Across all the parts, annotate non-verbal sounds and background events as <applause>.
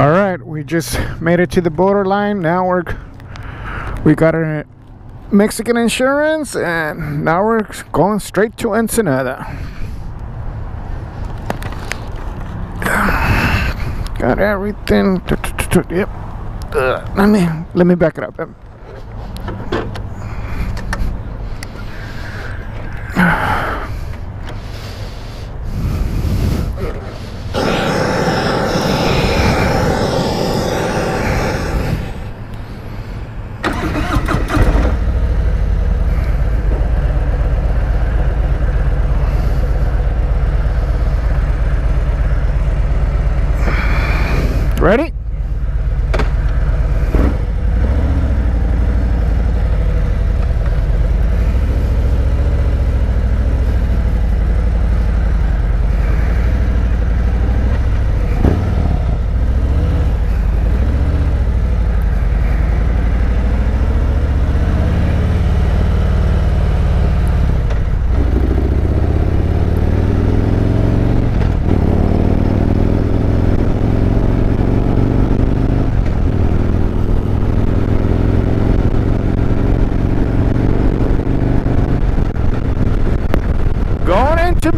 All right, we just made it to the borderline. Now we're we got our Mexican insurance, and now we're going straight to Ensenada. Got everything. Yep. Uh, let me let me back it up.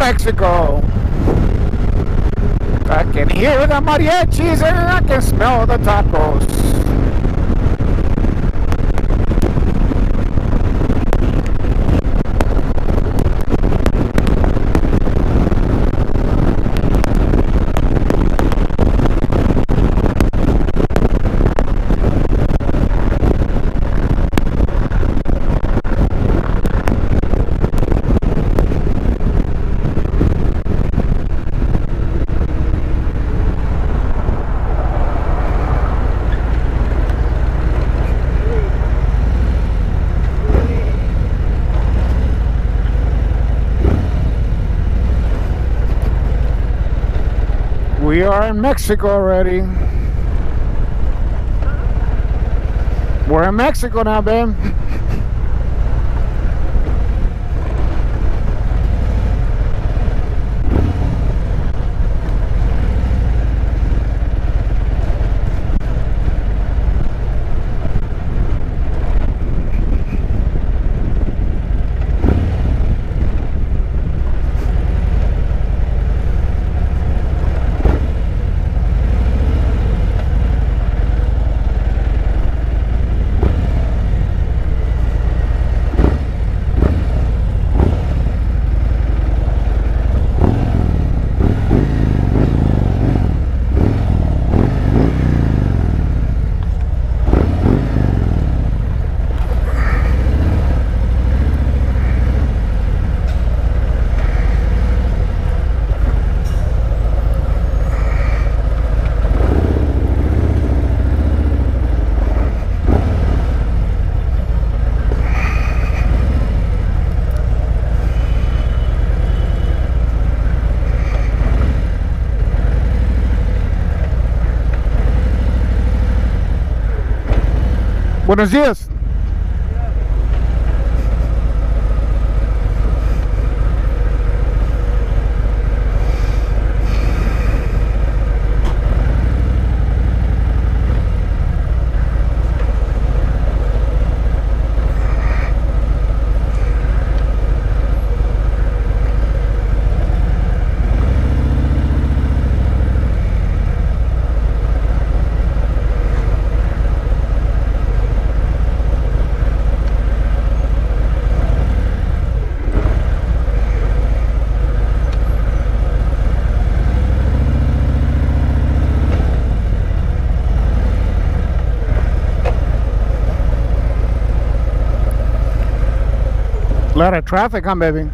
Mexico. I can hear the mariachis and I can smell the tacos. We are in Mexico already. We're in Mexico now, babe. <laughs> Buenos días. Lot of traffic, huh, baby?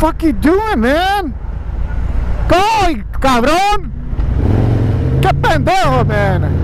Fuck you doing, man? Go, cabrón! ¡Qué pendejo, man!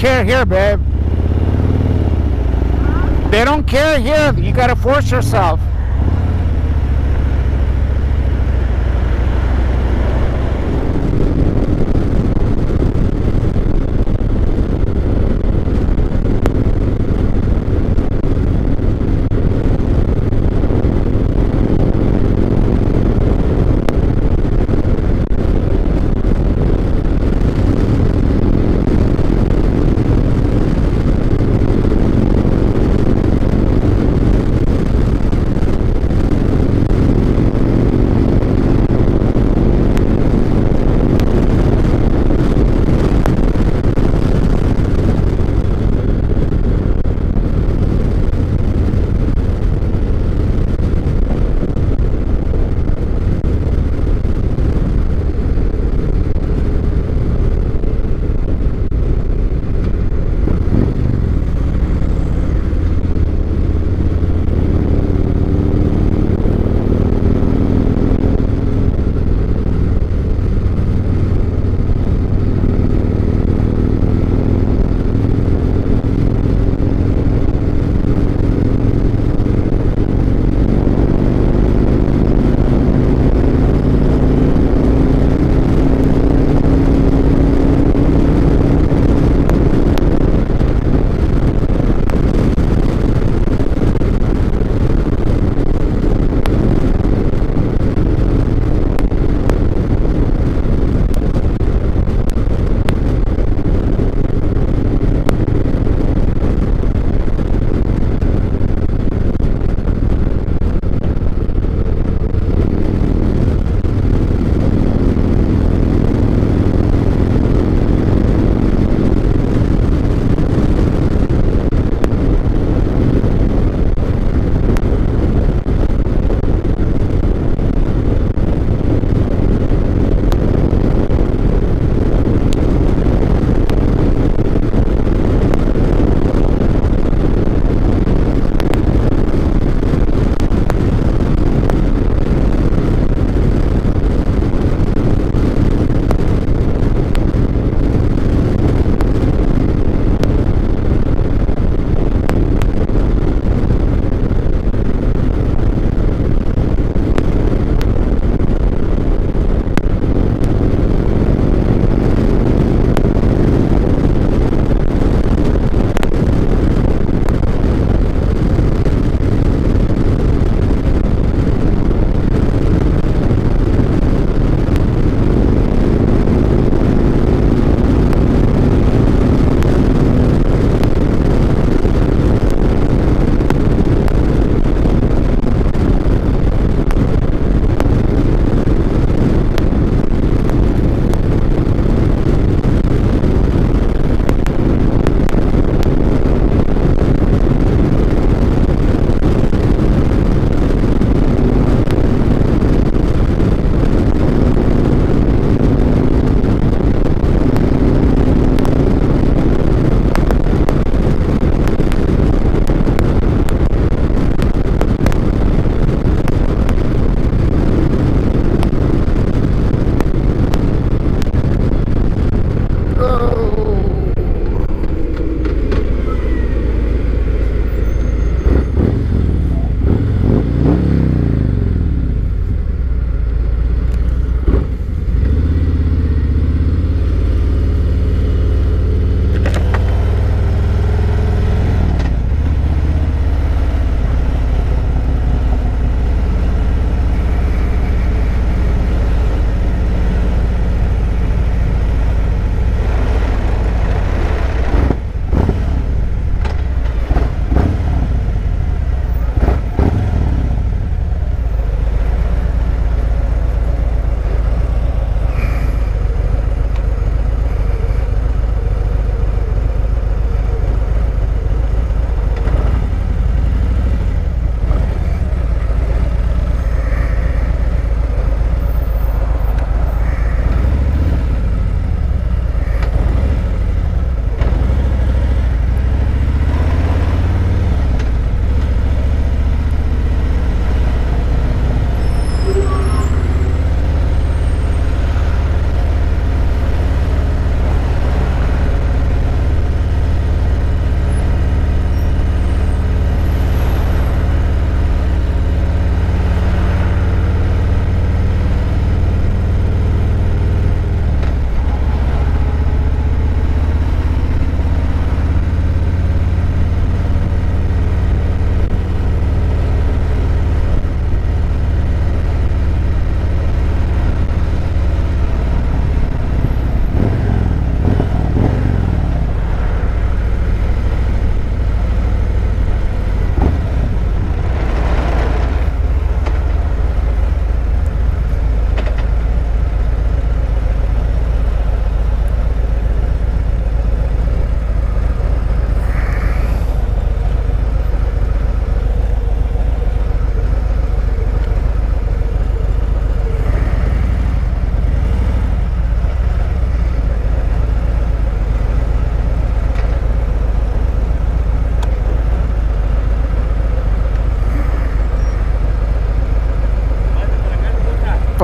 Care here, babe. They don't care here. You gotta force yourself.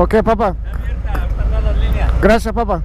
Ok, papá. Gracias, papá.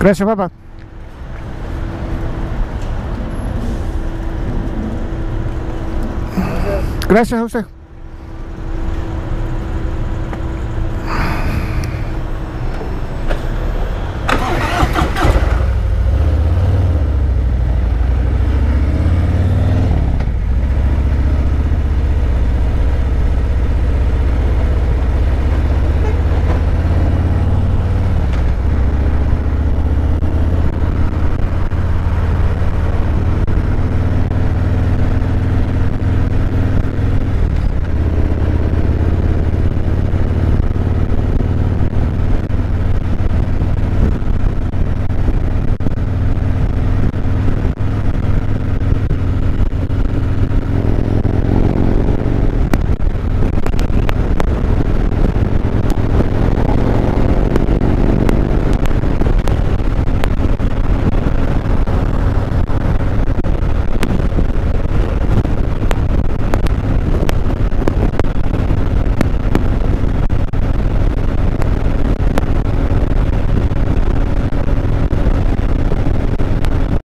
Gracias, papá. Gracias a usted.